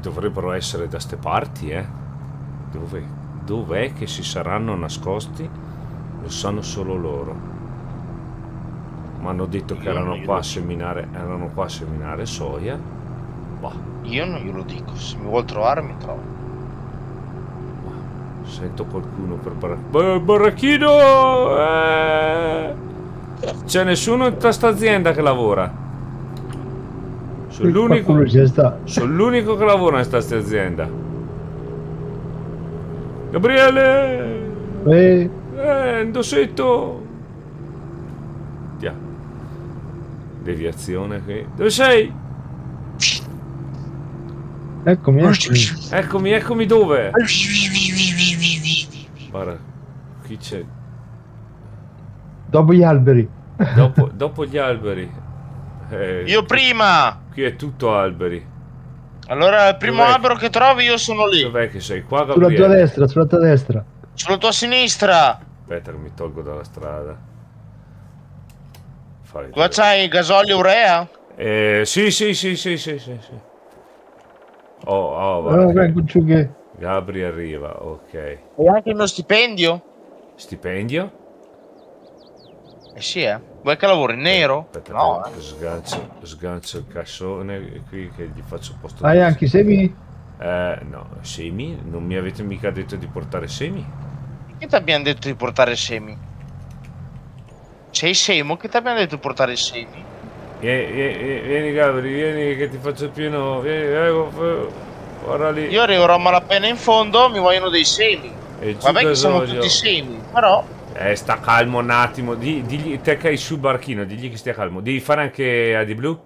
Dovrebbero essere da ste parti, eh? Dove? Dov'è che si saranno nascosti? Lo sanno solo loro. Mi hanno detto che erano qua a seminare, erano qua a seminare soia. Bah, Io non glielo dico, se mi vuol trovare mi trova. sento qualcuno per baracchino. Baracchino! Eh! C'è nessuno in questa azienda che lavora. Sono l'unico. Sono l'unico che lavora in questa azienda. Gabriele! Eh, Eh, indossetto! Via. Deviazione qui. Dove sei? eccomi, eccomi. Eccomi, eccomi dove? Guarda, qui c'è. Dopo gli alberi. Dopo, dopo gli alberi. Eh, Io prima! Qui è tutto alberi. Allora il primo Dov'è? albero che trovi io sono lì. Dov'è che sei? Qua, Sulla tua Gabriele? destra, sulla tua destra. Sulla tua sinistra. Aspetta che mi tolgo dalla strada. Fai Qua c'hai gasolio urea? Eh, sì, sì, sì, sì, sì, sì, sì. Oh, oh, giù che... Gabri arriva, ok. E anche mio stipendio? Stipendio? Eh sì, eh. Vuoi che lavori in nero? Aspetta, No, che sgancio, sgancio il cassone qui che gli faccio posto. Hai anche i semi? Eh, no, semi? Non mi avete mica detto di portare semi? eh. Che ti abbiamo detto di portare semi? Sei semo? Che ti abbiamo detto di portare semi? Vieni, vieni, vieni Gabri, vieni che ti faccio il pieno. Vieni, ecco, f- guarda lì. Io arriverò a malapena in fondo, mi vogliono dei semi. Vabbè che siamo gasolio. tutti semi, però... Eh, sta calmo un attimo. Di- digli, te che hai sul barchino, digli che stia calmo. Devi fare anche a di blu?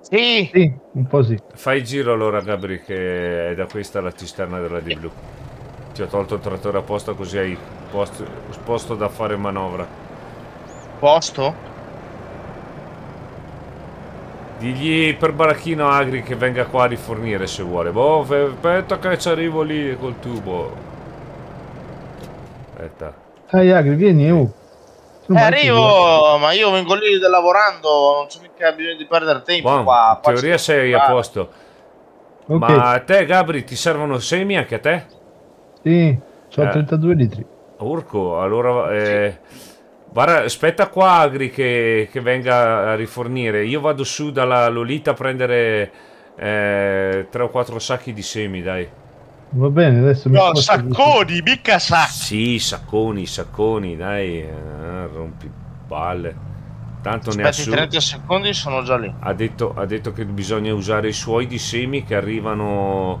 Sì, Sì, un po' sì. Fai il giro allora, Gabri, che è da questa la cisterna della di blu. Ti ho tolto il trattore apposta così hai posto, posto da fare manovra. posto? Digli per Baracchino Agri che venga qua a rifornire se vuole. Boh, aspetta che ci arrivo lì col tubo. Aspetta. Dai, Agri, vieni, oh. Eh, arrivo, ma io vengo lì lavorando, non c'è mica bisogno di perdere tempo Buon, qua. in teoria sei a posto. due. Ok, Ma a te, Gabri, ti servono semi anche a te? sì, sono Eh. 32 litri. Urco, allora... Eh, guarda, aspetta qua Agri che, che venga a rifornire. Io vado su dalla Lolita a prendere eh, tre o quattro sacchi di semi, dai. Va bene, adesso mi No, sacconi, mica sacchi. Sì, sacconi, sacconi, dai. eh, rompi balle. Tanto ne ha Aspetti su. 30 secondi sono già lì. Ha detto, ha detto che bisogna usare i suoi di semi che arrivano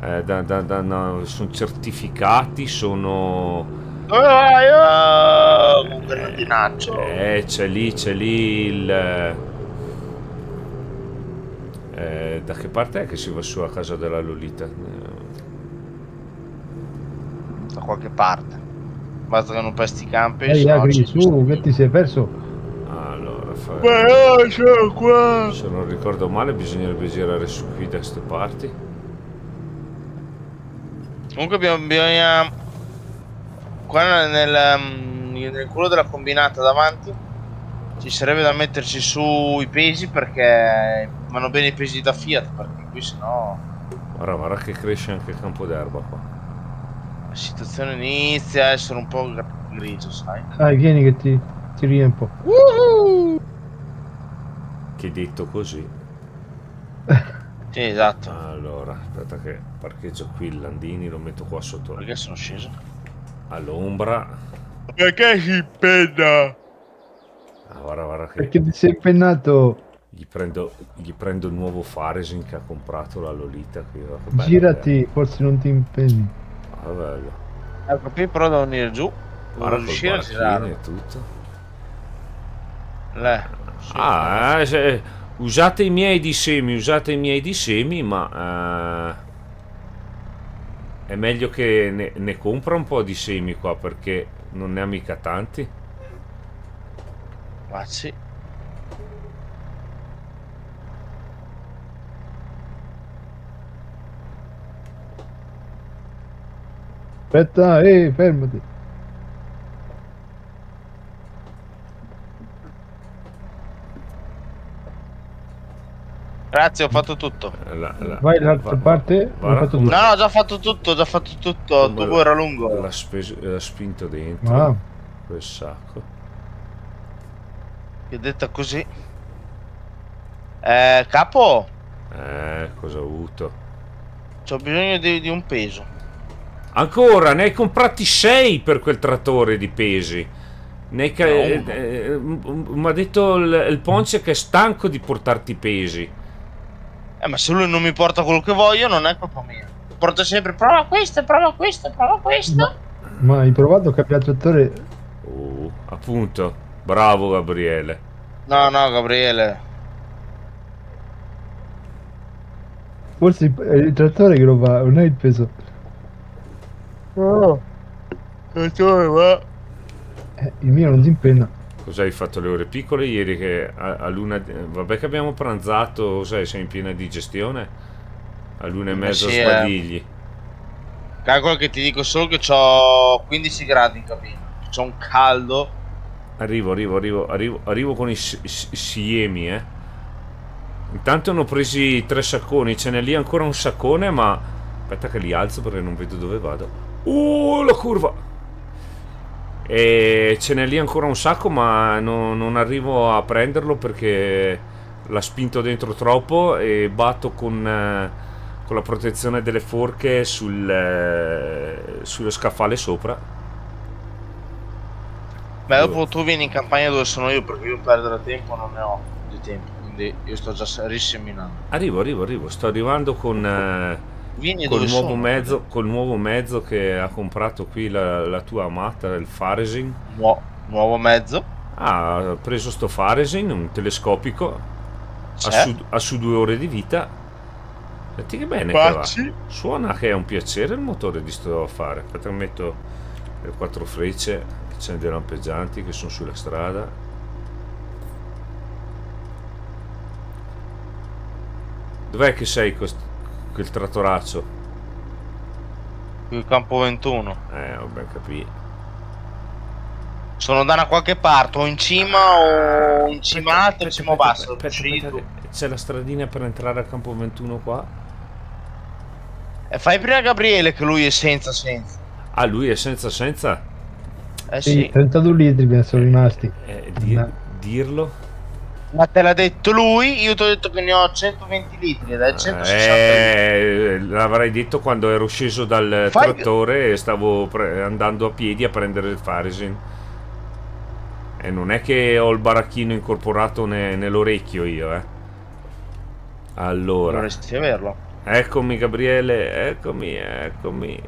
eh, da, da- da- no, sono certificati, sono... Vai? Oh, un grantinaccio. Eh, c'è lì, c'è lì il... eh, da che parte è che si va su a casa della Lolita? Eh, Da qualche parte. Basta che non pesti i campi. Se no Agri, su, che ti sei perso? allora, fa- Beh, sono qua. se non ricordo male bisognerebbe girare su qui da queste parti. Comunque abbiamo- bisogna... Qua nel, um, nel culo della combinata davanti ci sarebbe da metterci su i pesi perché vanno bene i pesi da Fiat perché qui sennò Guarda, guarda che cresce anche il campo d'erba qua. La situazione inizia a essere un po' gr- grigio, sai? Dai, vieni che ti, ti riempo. Che detto così. Sì, esatto. Allora, aspetta che parcheggio qui il Landini, lo metto qua sotto Perché sono sceso? all'ombra. Perché si penna? Ah, guarda, guarda che Perché ti sei impennato? gli prendo, gli prendo il nuovo Faresin che ha comprato la Lolita che Girati, forse non ti impegni. Ah, bello. Ecco, qui però devo venire giù. Devo riuscire a girare. e tutto. Le. Sì. Ah, eh, se- usate i miei di semi, usate i miei di semi, ma eh, è meglio che ne, ne compra un po' di semi qua perché non ne ha mica tanti. Ma sì. Aspetta, ehi, fermati. Grazie, ho fatto tutto. La, la- Vai dall'altra va- parte, guarda ho fatto come- tutto. No, no, ho già fatto tutto, ho già fatto tutto. Come tubo era lungo. L'ha, speso- l'ha spinto dentro Ah, quel sacco. Che detta così. Eh, capo, Eh, cosa ho avuto? ho bisogno di, di un peso. Ancora, ne hai comprati 6 per quel trattore di pesi. Ne hai ca- No. eh, eh, mi ha detto il, il Ponce che è stanco di portarti i pesi. Eh, ma se lui non mi porta quello che voglio, non è colpa mia. Porta sempre, prova questo, prova questo, prova questo. ma, ma hai provato a cambiare trattore? Oh, appunto, bravo Gabriele. No, no, Gabriele. Forse il trattore che lo fa, non è il peso. No. Trattore, va. Eh, il mio non si impenna. Cos'hai fatto le ore piccole ieri che a, a luna... Vabbè che abbiamo pranzato, sai, sei in piena digestione? A l'una e Eh mezza sì, eh. sbadigli. Calcola che ti dico solo che ho 15 gradi in cabina. C'ho un caldo. Arrivo, arrivo, arrivo, arrivo, arrivo con i siemi, eh. Intanto ne ho presi tre sacconi, ce n'è lì ancora un saccone, ma... Aspetta che li alzo perché non vedo dove vado. Uh, la curva! E ce n'è lì ancora un sacco, ma no- non arrivo a prenderlo perché l'ha spinto dentro troppo e batto con, eh, con la protezione delle forche sul, eh, sullo scaffale sopra. Beh, dopo tu vieni in campagna dove sono io perché io perdere tempo non ne ho di tempo. Quindi io sto già riseminando. Arrivo, arrivo, arrivo. Sto arrivando con, eh, Vieni col, nuovo sono. mezzo, col nuovo mezzo che ha comprato qui la, la tua amata, il Faresin. Nuo- nuovo mezzo. Ah, ha preso sto Faresin, un telescopico, ha su, su due ore di vita. Senti che bene che va. Facci. Suona che è un piacere il motore di sto affare. Aspetta che metto le quattro frecce, che c'è dei lampeggianti che sono sulla strada. Dov'è che sei cost- quel trattoraccio? Qui campo 21. Eh, ho ben capito. Sono da una qualche parte, o in cima o in cima alto o in cima basso. C'è la stradina per entrare al campo 21 qua. E fai prima Gabriele che lui è senza senza. Ah, lui è senza senza? Eh Sì, sì. 32 litri mi sono rimasti. Eh, di- No. dirlo? Ma te l'ha detto lui, io ti ho detto che ne ho 120 litri è 160 litri. Eh, l'avrei detto quando ero sceso dal Fai- trattore e stavo andando a piedi a prendere il Faresin. E non è che ho il baracchino incorporato ne- nell'orecchio io, eh. Allora, Dovresti averlo. eccomi Gabriele, eccomi, eccomi.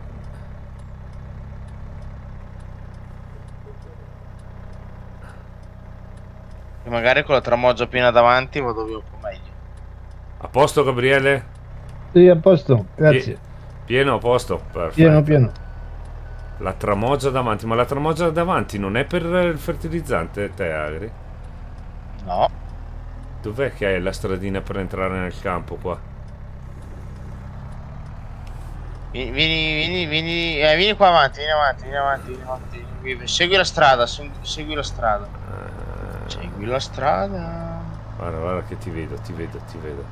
E magari con la tramoggia piena davanti vado via un po' meglio. A posto Gabriele? Sì, a posto, grazie. Pie- pieno a posto? Perfetto. Pieno, pieno. La tramoggia davanti, ma la tramoggia davanti non è per il fertilizzante, te Agri? No. Dov'è che è la stradina per entrare nel campo qua? Vieni, vieni, vieni, vieni, eh, vieni qua avanti, vieni avanti, vieni avanti, vieni avanti. Segui la strada, se- segui la strada. Eh, Segui la strada. guarda, guarda che ti vedo, ti vedo, ti vedo.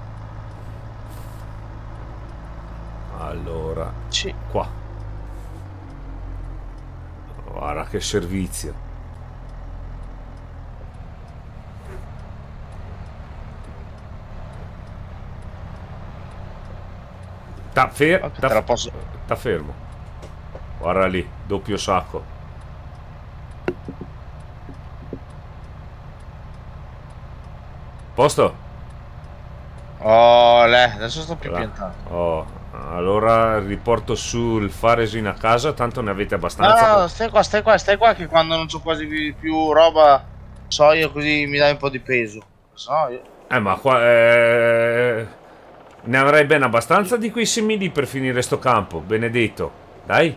Allora, Sì. qua. Guarda che servizio. Ta, fer- Ok, ta- posso- ta fermo. Guarda lì, doppio sacco. Posto? Oh, le, adesso sto più Là. piantando. Oh, allora riporto sul Faresin a casa, tanto ne avete abbastanza. no, no, stai qua, stai qua, stai qua che quando non c'ho quasi più, più roba so io così mi dai un po' di peso. Se no io... Eh, ma qua... eh, Ne avrei ben abbastanza di quei semili per finire sto campo, benedetto. Dai,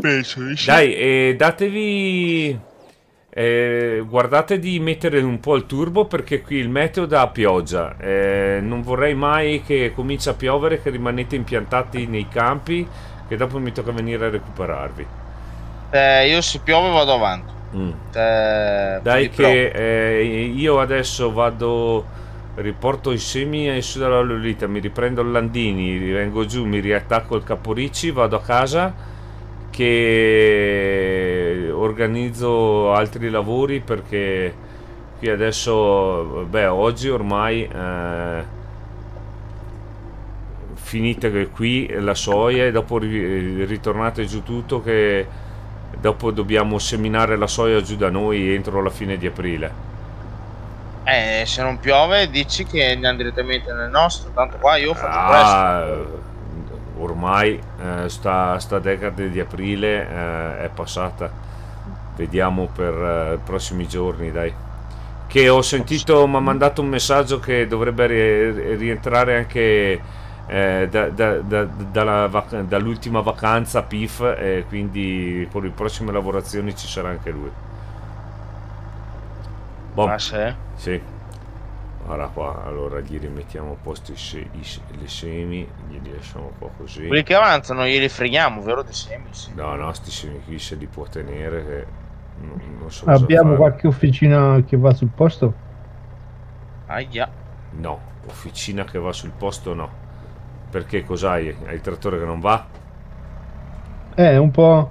Penso di dai, e datevi... eh, guardate di mettere un po' il turbo perché qui il meteo dà pioggia. Eh, non vorrei mai che cominci a piovere, che rimanete impiantati nei campi, che dopo mi tocca venire a recuperarvi. Eh, io se piove vado avanti. Mm. Eh, Dai che eh, io adesso vado riporto i semi su dalla Lolita, mi riprendo il Landini, vengo giù, mi riattacco il Caporicci, vado a casa che organizzo altri lavori perché qui adesso, beh, oggi ormai eh, finite qui la soia e dopo ritornate giù tutto che dopo dobbiamo seminare la soia giù da noi entro la fine di aprile. Eh, se non piove dici che andiamo direttamente nel nostro, tanto qua io faccio ah, presto. Ormai eh, sta, sta decade di aprile eh, è passata. Vediamo per eh, i prossimi giorni, dai. Che ho sentito, mi ha mandato un messaggio che dovrebbe rientrare anche eh, da, da, da, dall'ultima vacanza PIF e quindi con le prossime lavorazioni ci sarà anche lui. Boh. Ah, sì? Sì. Guarda qua, allora gli rimettiamo a posto i se i le semi, glieli lasciamo qua così. Quelli che avanzano glieli freghiamo, vero? Dei semi? Sì. No, no, sti semi qui se li può tenere. Che non, non so Abbiamo qualche officina che va sul posto? Aia. No, officina che va sul posto no. Perché cos'hai? Hai il trattore che non va? Eh, un po'...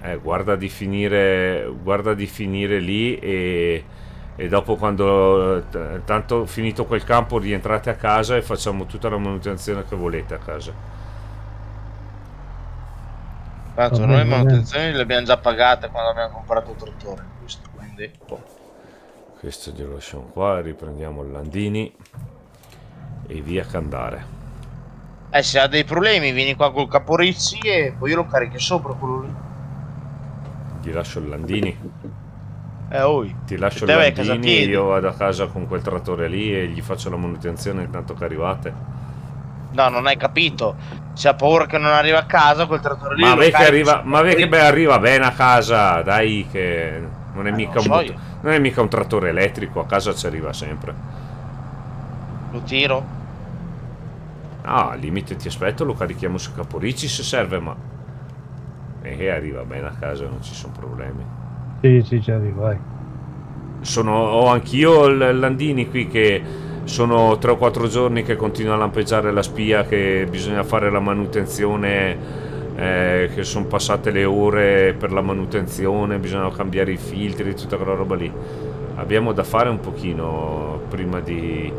Eh, guarda di finire, guarda di finire lì e, e dopo quando tanto finito quel campo rientrate a casa e facciamo tutta la manutenzione che volete a casa. Tanto noi le manutenzioni le abbiamo già pagate quando abbiamo comprato il trattore, questo, quindi... Questo glielo lasciamo qua, riprendiamo il Landini e via che andare. Eh, se ha dei problemi vieni qua col Caporizzi e poi io lo carico sopra quello lì. Ti lascio il Landini. Eh, oi. Ti lascio il Landini e io vado a casa con quel trattore lì e gli faccio la manutenzione intanto che arrivate. No, non hai capito. Se ha paura che non arriva a casa quel trattore lì. Ma vedi che arriva, ma vedi che beh, arriva bene a casa, dai che non è, eh, mica non, so non è mica un trattore elettrico, a casa ci arriva sempre. Lo tiro? No, al limite ti aspetto, lo carichiamo su Caporici se serve, ma... E arriva bene a casa, non ci sono problemi. Sì, sì, ci arriva, vai. Sono, ho anch'io il Landini qui che sono 3 o 4 giorni che continua a lampeggiare la spia che bisogna fare la manutenzione eh, che sono passate le ore per la manutenzione bisogna cambiare i filtri tutta quella roba lì abbiamo da fare un pochino prima di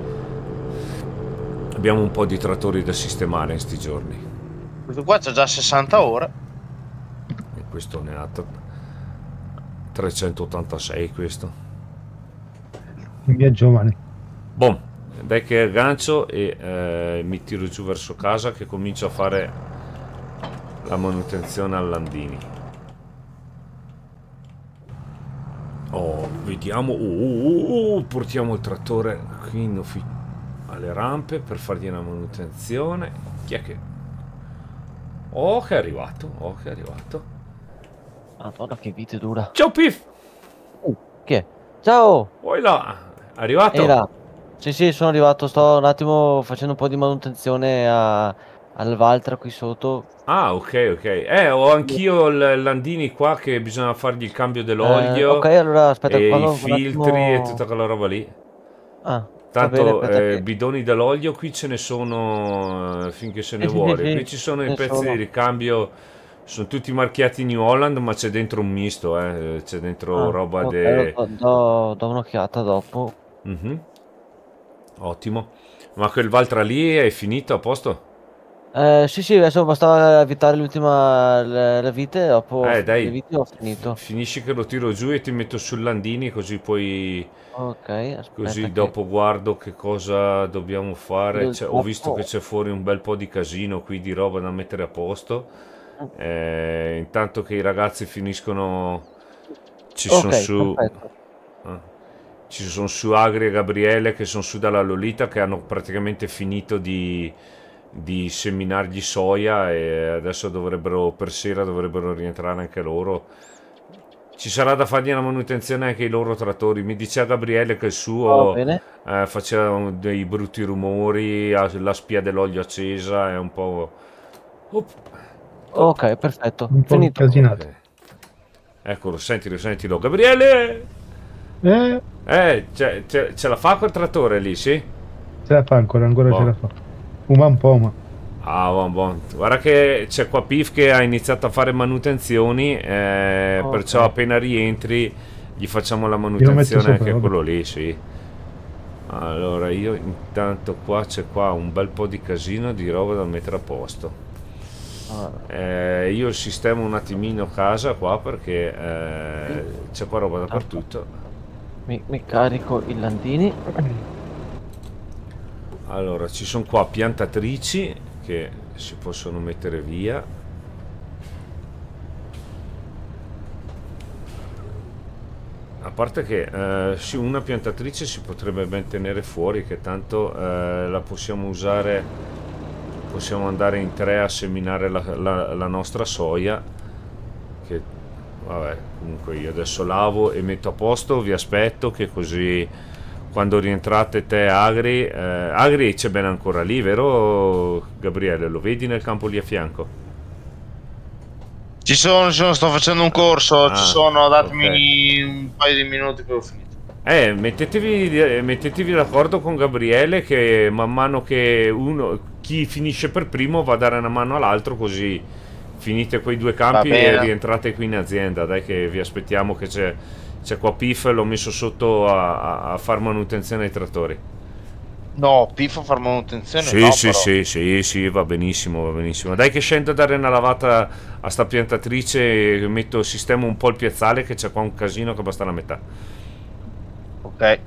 abbiamo un po' di trattori da sistemare in sti giorni. Questo qua c'ha già 60 ore. E questo ne ha 386 questo. In via giovane. Bom, dai che aggancio e eh, mi tiro giù verso casa che comincio a fare la manutenzione al Landini. Oh, vediamo. Oh, oh, oh, portiamo il trattore qui in ufficio alle rampe per fargli una manutenzione. Chi è che... Oh, che è arrivato. Oh, che è arrivato. Madonna, che vita dura. Ciao, Pif! Uh, chi è? Ciao! Poi là, arrivato? Era. Sì, sì, sono arrivato. Sto un attimo facendo un po' di manutenzione a, al Valtra qui sotto. Ah, ok, ok. Eh, ho anch'io il Landini qua che bisogna fargli il cambio dell'olio. Eh, ok, allora aspetta. E i filtri attimo... e tutta quella roba lì. Ah, Tanto bene, eh, bidoni dell'olio qui ce ne sono eh, finché se ne vuole. Qui ci sono i pezzi di ricambio, sono tutti marchiati New Holland, ma c'è dentro un misto, eh. c'è dentro ah, roba okay, de... Do, do un'occhiata dopo. Mm -hmm. Ottimo. Ma quel Valtra lì è finito a posto? Eh, sì, sì, adesso bastava evitare l'ultima le, vite, dopo eh, dai, le vite ho finito. Finisci che lo tiro giù e ti metto sul Landini così poi... Ok, aspetta Così che... dopo guardo che cosa dobbiamo fare. Ho visto che c'è fuori un bel po' di casino qui di roba da mettere a posto. Eh, intanto che i ragazzi finiscono... Ci okay, sono su... Ah. Ci sono su Agri e Gabriele che sono su dalla Lolita che hanno praticamente finito di di seminargli soia e adesso dovrebbero per sera dovrebbero rientrare anche loro ci sarà da fargli una manutenzione anche ai loro trattori mi diceva Gabriele che il suo eh, faceva dei brutti rumori la spia dell'olio accesa è un po' Op. ok perfetto un po' Finito. incasinato okay. eccolo sentilo sentilo Gabriele eh Eh, ce, ce- ce la fa quel trattore lì, sì? Ce la fa ancora, ancora Boh. ce la fa. Fuma un po', ma... Ah, buon, buon. Guarda che c'è qua Pif che ha iniziato a fare manutenzioni, eh, Ok. perciò appena rientri gli facciamo la manutenzione sopra, anche a vabbè. quello lì, sì. Allora, io intanto qua c'è qua un bel po' di casino di roba da mettere a posto. Eh, io sistemo un attimino casa qua perché eh, c'è qua roba dappertutto. mi, mi carico i landini. Allora, ci sono qua piantatrici che si possono mettere via. A parte che eh, sì, una piantatrice si potrebbe ben tenere fuori, che tanto eh, la possiamo usare, possiamo andare in tre a seminare la, la- la nostra soia. Che vabbè, comunque io adesso lavo e metto a posto, vi aspetto che così quando rientrate te Agri, eh, Agri c'è bene ancora lì, vero Gabriele? Lo vedi nel campo lì a fianco? Ci sono, ci sono, sto facendo un corso, Ah, ci sono, datemi un paio di minuti che ho finito. Eh, mettetevi, eh, mettetevi d'accordo con Gabriele che man mano che uno, chi finisce per primo va a dare una mano all'altro così finite quei due campi e rientrate qui in azienda. Dai che vi aspettiamo che c'è, c'è qua Pif, l'ho messo sotto a, a, far manutenzione ai trattori. No, Pifo a far manutenzione. Sì, no, sì, sì, sì, sì, va benissimo, va benissimo. Dai che scendo a dare una lavata a sta piantatrice metto, sistemo un po' il piazzale che c'è qua un casino che basta la metà. Ok.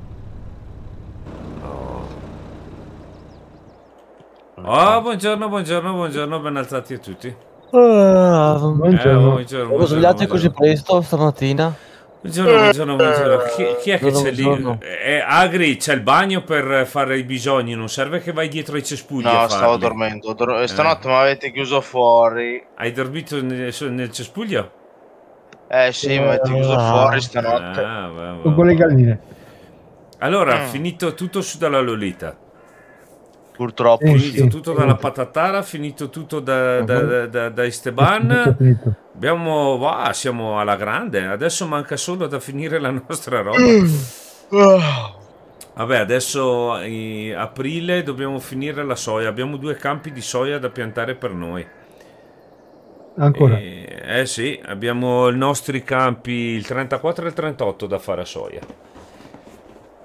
Oh, buongiorno, buongiorno, buongiorno, ben alzati a tutti. Ah, Eh, Buongiorno. buongiorno, Siamo svegliati buongiorno, così buongiorno. presto stamattina. Buongiorno, buongiorno, buongiorno. Chi, chi è che Buongiorno, c'è lì? buongiorno. Eh, Agri, c'è il bagno per fare i bisogni, non serve che vai dietro ai cespugli a No, farli. stavo dormendo. Dor- Stanotte mi avete chiuso fuori. Hai dormito nel, nel cespuglio? Eh sì, mi avete chiuso Ah. fuori stanotte. Ah, va, va, Con quelle galline. Allora, Mm. finito tutto su dalla Lolita. Purtroppo Eh. Finito sì, tutto sì. dalla patatara, finito tutto da, da, da, da- da Esteban. finito. Abbiamo, va, siamo alla grande. Adesso manca solo da finire la nostra roba. Ah. Vabbè, adesso in aprile dobbiamo finire la soia. Abbiamo due campi di soia da piantare per noi. Ancora. Eh, eh sì, abbiamo i nostri campi il 34 e il 38 da fare a soia.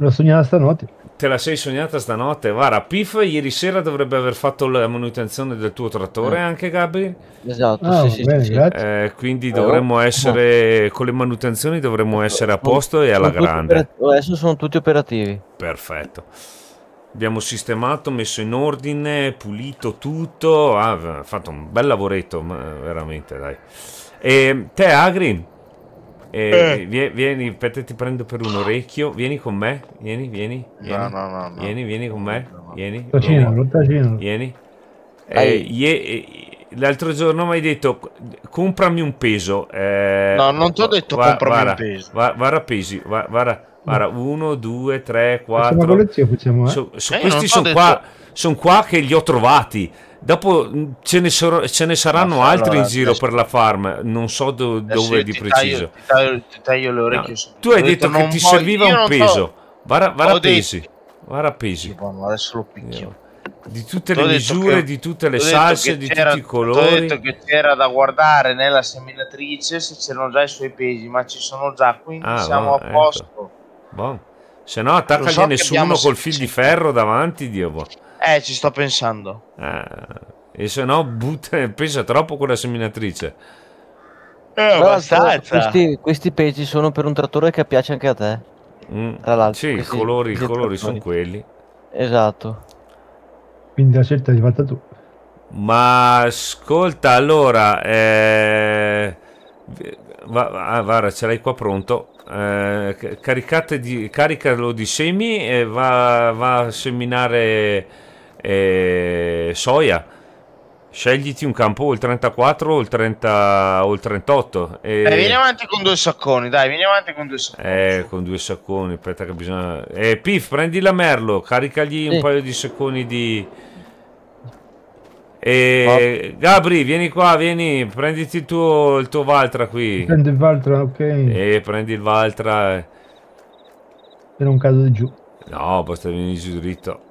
L'ho sognata stanotte. Te la sei sognata stanotte? Guarda, Pif ieri sera dovrebbe aver fatto la manutenzione del tuo trattore Eh. anche, Gabri. Esatto, Ah, sì, sì, bene, sì. Eh, quindi dovremmo essere, con le manutenzioni dovremmo essere a posto e alla grande. operat- Adesso sono tutti operativi. Perfetto. Abbiamo sistemato, messo in ordine, pulito tutto. Ha fatto un bel lavoretto, veramente, dai. E te, Agri, eh, vie- vieni, aspetta, ti prendo per un orecchio. Vieni con me. Vieni, vieni. vieni. No, no, no, no. Vieni, vieni con me. Vieni. Tacino, vieni. Eh, eh, l'altro giorno mi hai detto comprami un peso. eh, No, non ti ho detto va- comprami un guarda, peso. va- Guarda pesi, va- guarda, guarda, uno, due, tre, Facciamo quattro. collezione, facciamo, eh? So- so- Eh, questi non sono t'ho qua, detto- son qua che li ho trovati. Dopo mh, ce ne, sor- ce ne saranno Ma altri allora, in giro adesso- per la farm. Non so do- dove di preciso. Taglio, ti, taglio, ti taglio le No, orecchie. subito. tu hai Ho detto che ti serviva un peso. Vara, vara Ho detto- pesi. Vara pesi. Sì, buono, adesso lo picchio. Di tutte le detto misure, che- di tutte le detto salse, di tutti i colori. detto che c'era da guardare nella seminatrice se c'erano già i suoi pesi, ma ci sono già, quindi Ah, siamo no, a posto. Boh. Se no, attaccagli Lo so nessuno abbiamo col fil di ferro davanti, Dio. boh. Eh, ci sto pensando. Ah, e se no, butta, pesa troppo quella seminatrice. Eh, abbastanza. Questi, questi pesi sono per un trattore che piace anche a te. Mm. Tra l'altro, Sì, i questi- colori, i colori sono quelli. Esatto. Quindi la scelta l'hai fatta tu. Ma ascolta, allora, eh, va, ah, guarda, ce l'hai qua pronto. Eh, di, caricalo di semi e va, va a seminare eh, soia. Scegliti un campo o il 34 o il 30 o il 38. E, Eh, vieni avanti con due sacconi, dai, vieni avanti con due sacconi. eh, con due sacconi, aspetta che bisogna... Eh, Pif, prendi la Merlo, caricagli un Sì. paio di sacconi di... E Gabri, vieni qua, vieni, prenditi il tuo, il tuo Valtra qui. Prende il Valtra, ok. E prendi il Valtra. per non cado giù. No, basta venire giù dritto.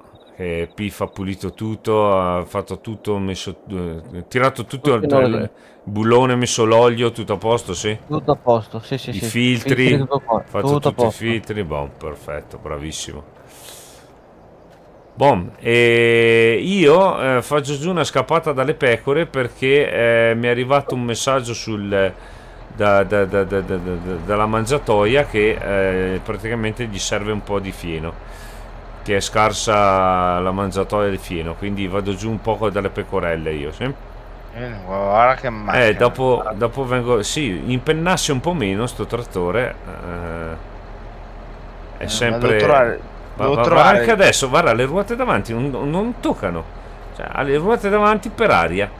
Che Pif ha pulito tutto, ha fatto tutto, messo, eh, tirato tutto il, il bullone, messo l'olio, tutto a posto, sì? Tutto a posto, sì, sì, I sì. filtri, tutto, qua, Fatto tutto tutti i filtri, boh, perfetto, bravissimo. Bom, e io eh, faccio giù una scappata dalle pecore perché eh, mi è arrivato un messaggio sul, da- da- da- da- da- da- da- dalla mangiatoia che eh, praticamente gli serve un po' di fieno, che è scarsa la mangiatoia di fieno, quindi vado giù un poco dalle pecorelle io, sì? Eh, Guarda che macchina. Eh, dopo, dopo vengo. Sì, impennasse un po' meno sto trattore. eh, è Eh, sempre. Devo trovare... Ma, devo ma- trovare- anche adesso, guarda, le ruote davanti non, non toccano. Cioè, ha le ruote davanti per aria.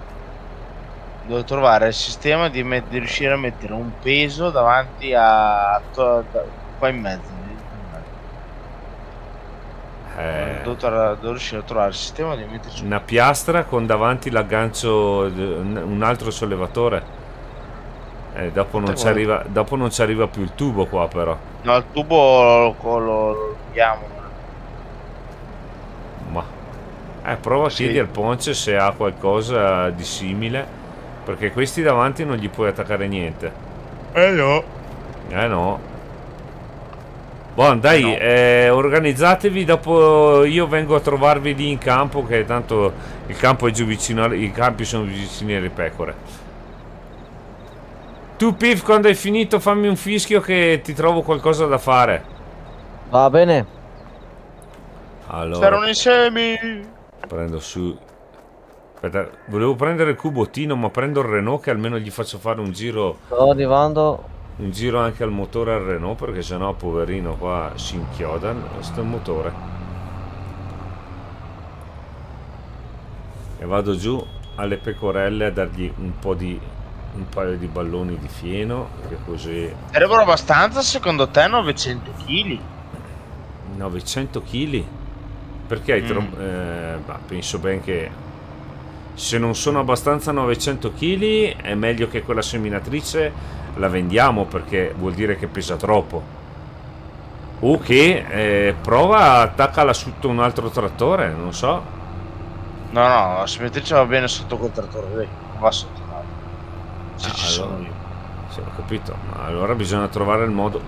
Devo trovare il sistema di, di riuscire a mettere un peso davanti a... qua in mezzo. Eh, devo riuscire a trovare il sistema di metterci una piastra con davanti l'aggancio, un altro sollevatore. Eh, dopo, non ci arriva, dopo non ci arriva più il tubo qua, però. No, il tubo lo, lo. Ma. Eh, prova a Sì. chiedere al Ponce se ha qualcosa di simile. Perché questi davanti non gli puoi attaccare niente. Eh no. Eh no. Buon, dai, No. eh, organizzatevi. Dopo io vengo a trovarvi lì in campo. Che tanto il campo è giù vicino. I campi sono vicini alle pecore. Tu, Pif, quando hai finito, fammi un fischio che ti trovo qualcosa da fare. Va bene. C'erano Allora, i semi. prendo su. Aspetta, volevo prendere il cubottino, ma prendo il Renault che almeno gli faccio fare un giro. Sto arrivando. Un giro anche al motore al Renault perché sennò poverino qua si inchioda sto motore. E vado giù alle pecorelle a dargli un po' di un paio di balloni di fieno che così Sarebbero abbastanza secondo te 900 kg? 900 kg perché Mm. eh, ma penso ben che se non sono abbastanza 900 kg è meglio che quella seminatrice la vendiamo perché vuol dire che pesa troppo o che eh, prova attaccala sotto un altro trattore non so No, no, la seminatrice va bene sotto quel trattore lì. Non va sotto. Se Ah, ci sono allora. io. Sì, ho capito ma allora bisogna trovare il modo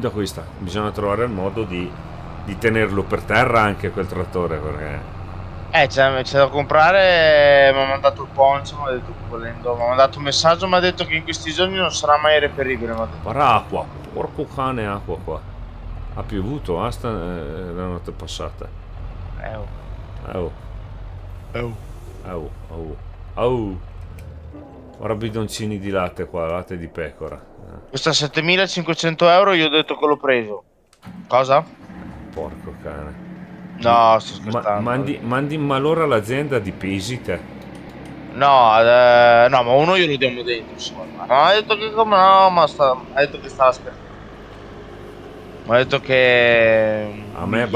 da questa bisogna trovare il modo di, di tenerlo per terra anche quel trattore perché Eh, c'è, c'è da comprare. Mi ha mandato il poncio. Mi ha detto che volendo. Mi ha mandato un messaggio. Mi ha detto che in questi giorni non sarà mai reperibile. Mi ha detto. Guarda acqua, porco cane acqua qua. Ha piovuto, ah, sta- eh, la notte passata. Eh, oh. Oh, Oh. oh, oh, oh. Ora bidoncini di latte qua, latte di pecora. Eh, Costa 7500 euro. Io ho detto che l'ho preso. Cosa? porco cane. No, sto Ma, scherzando. mandi, mandi in malora l'azienda di pesi te. No, eh, no, ma uno glielo diamo dentro. Insomma. Ma ha detto che come no, ma sta, ha detto che stava scherzando. Ma ha detto che. A me.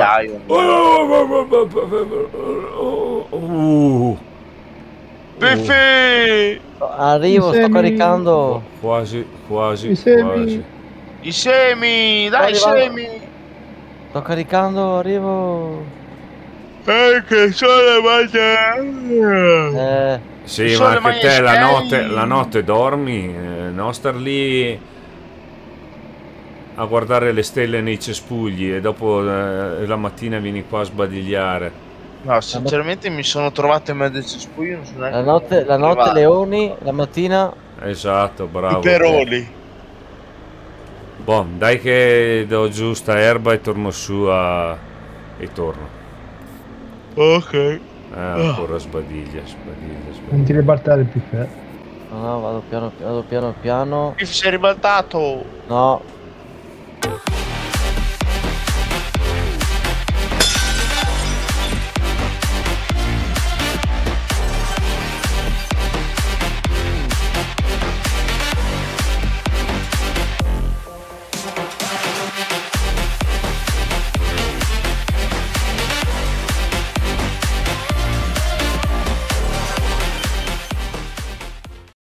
Uh, Piffi! Arrivo, sto caricando. quasi, quasi, I semi. quasi. I semi! Dai, i semi! Sto caricando, arrivo. Eh, che sole mangia! Eh, Sì, Sono ma anche te la notte, la notte dormi, eh, non star lì a guardare le stelle nei cespugli e dopo eh, la mattina vieni qua a sbadigliare. No, sinceramente mi sono trovato in mezzo ai cespuglio. Non so neanche la notte, la notte leoni, la mattina Esatto, bravo. I peroni. Boh, dai che do giù sta erba e torno su a... e torno. Ok. Eh, ancora sbadiglia, sbadiglia, Non sbadiglia. ti ribaltare più eh. No, no, vado piano, vado piano piano. Si è ribaltato. No,